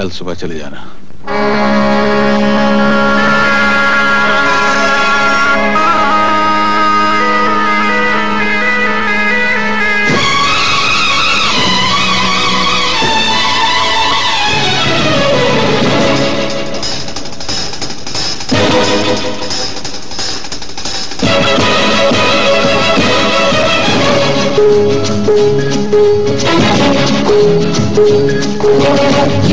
कल सुबह चले जाना।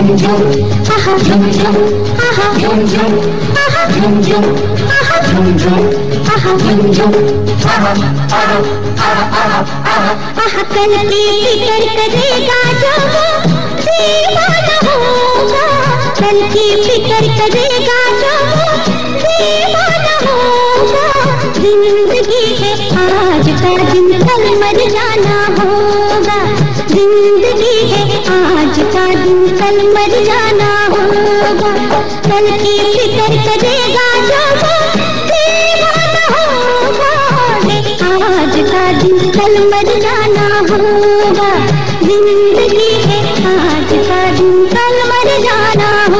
कल की फ़िक्र करेगा जो वो दीवाना होगा कल की फ़िक्र करेगा जो वो दीवाना होगा ज़िंदगी है आज का दिन कल मर जाना होगा। ज़िंदगी है दिन कल मर जाना होगा। कल की फ़िक्र करेगा आज का दिन कल मर जाना होगा। ज़िंदगी है, आज का दिन कल मर जाना होगा।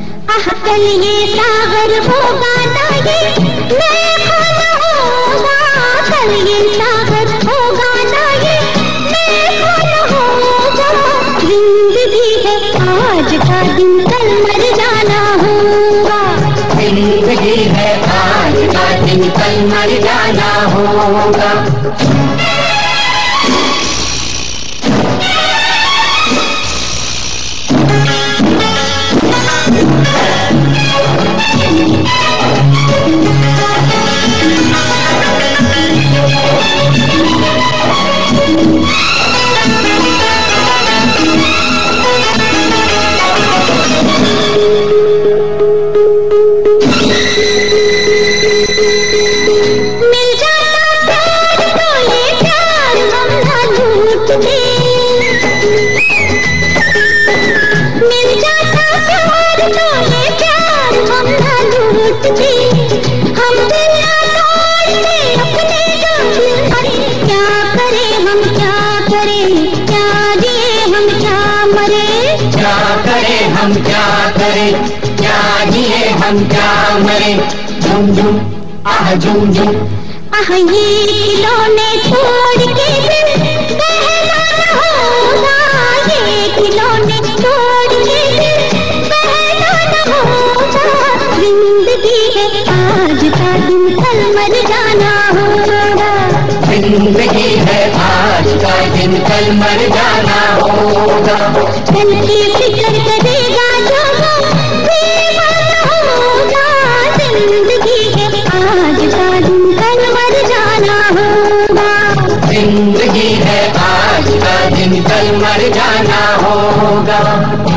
आह कल ये सागर होगा ना ये मैं खाना होगा कल ये सागर होगा ना ये मैं खाना होगा ज़िंदगी है, आज का दिन, कल मर जाना होगा। ज़िंदगी है, आज का दिन, कल मर जाना होगा। हम क्या करें? क्या जिए हम क्या मरे? झुम झुम आह झुम झुम। आह ये खिलौने छोड़ के दिल बहलाना होगा। ये खिलौने छोड़ के दिल बहलाना होगा। ज़िंदगी है आज का दिन कल मर जाना होगा। ज़िंदगी है आज का दिन कल मर जाना होगा। कल की फ़िक्र ज़िंदगी है आज का दिन कल मर जाना होगा।